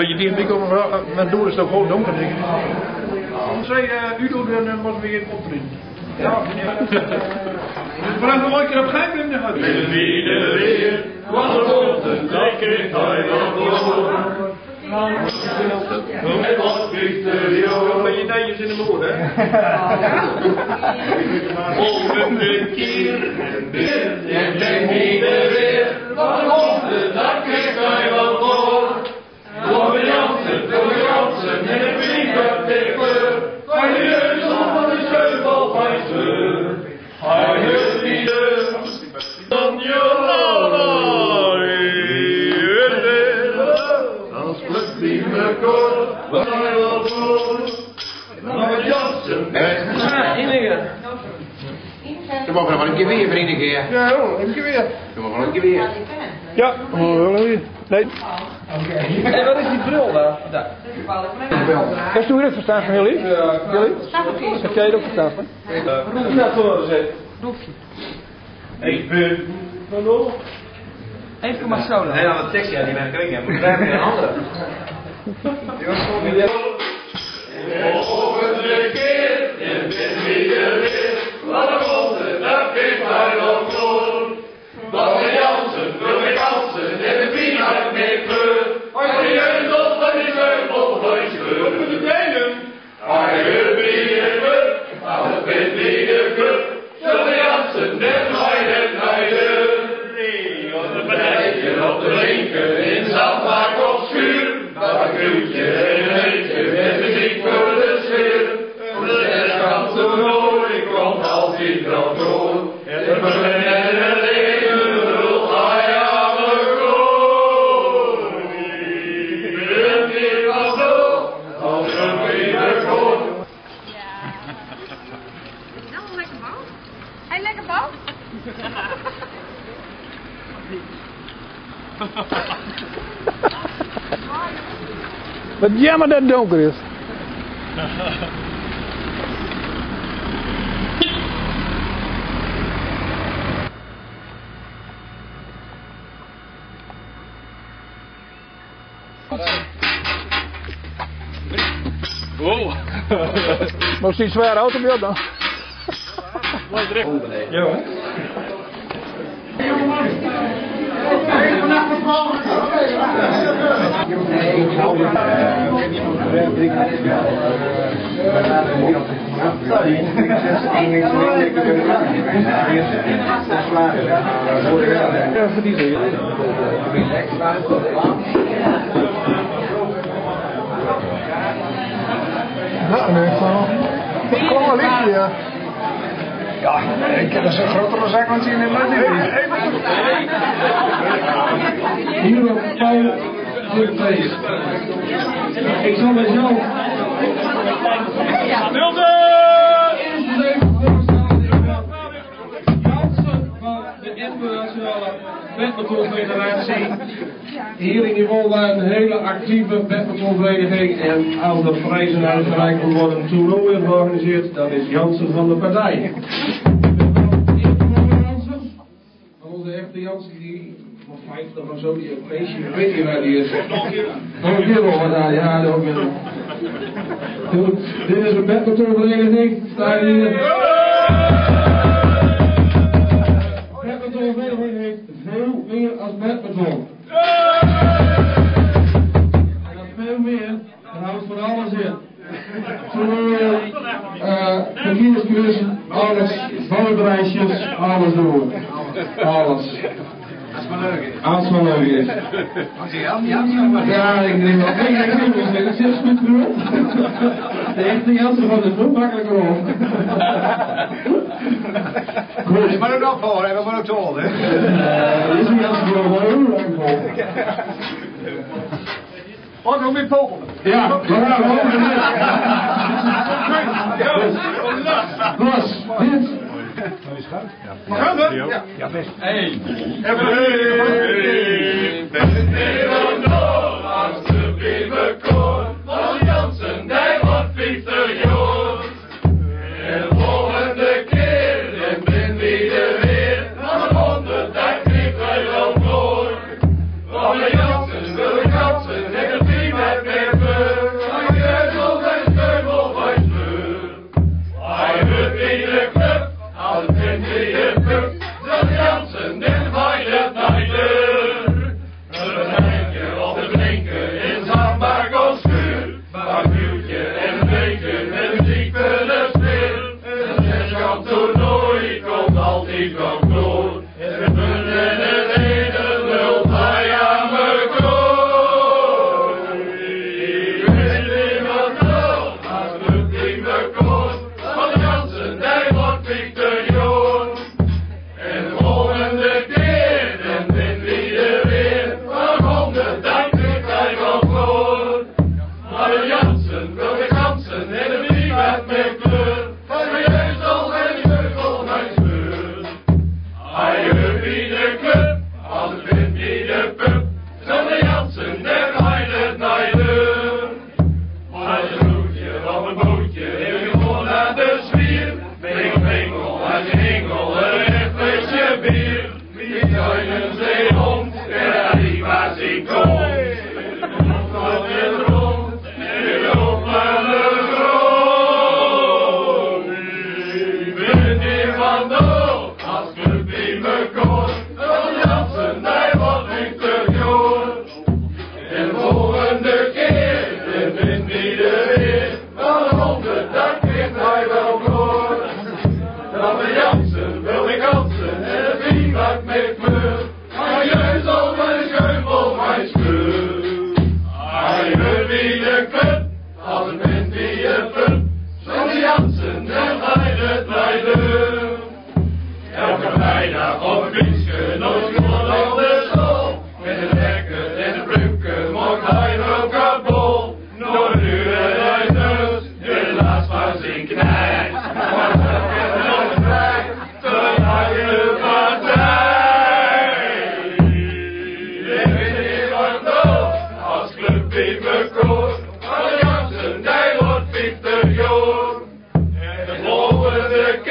beetje dichtbij komen vragen. Mijn doel is toch gewoon donker, denk ik. Zij, uh, Udo, dan was weer optreden. Ja, We gaan nog een keer op geheim in de. Willen wie de weer, wat op de lekker Thailand door. Hij was Victorio. Met je nijntjes in de moeder, hè? Volgende keer en weer, en denk wie de weer, wat Ze mogen nog wel een keer weer, vrienden. Ja, Ja, joh, een keer weer. Ze mogen wel een keer weer. Ja, wel weer. Nee. En wat is die bril daar? daar. Heeft u het verstaan van jullie? Jullie? Heb jij ook verstaan van? Roep naar voren zet. ik ben 1,8 solo. Nee, dan de tekst, ja, die ben ik ook niet. Moet ik een andere. Volgende keer, en ben weer weer, wat dat. Wat een Jansen, Wilke Jansen, en een vriend uit Meekleur. Hij is een jeugd van die zeugel, hij is voor de benen. Is maar het bent weer de Jansen, net de. Op de op de linker, in zandmaak of schuur. Maar een kruidje Wat jammer dat het donker is. Oh. Nog steeds zware auto bij jou dan? Ja, hè? Ja, verdienen je. Nou, nee, gewoon. Kom maar licht, ja. Ja, ik heb een grotere zak, want hier mij niet Hier op Vluchtfeest. Ik zal mezelf Jansen van de Internationale Badmintonfederatie. Hier in Ivolda een hele actieve badmintonvereniging. En als de prijzen uitgereikt worden een toernooi georganiseerd, dan is Jansen van de partij. Van onze echte Jansen die van 50 of zo, die ik weet niet waar die is. Nog een keer over daar, ja, ook weer. Goed, dit is een badmintonvereniging, sta je hier. Badmintonvereniging heeft veel meer als badminton. En dat veel meer, daar houdt van alles in. Toernooien, uh, verkeerscursussen, alles, ballenbereisjes, alles doen. Alles. Als het maar leuk is. Ja, ik denk wel. Nee, ik denk wel. Het is goed gebeurd. De echte Jansen van de veel makkelijker om. Goed. Maar ook nog voor, hè? we moeten ook te hè? Dit is een Jansen van de heel lang vol. Oh, nog meer vogel. Ja, we gaan gewoon. Bas, dit. Gaan we? Ja. Ja, best. Hey. En Maar Jansen, de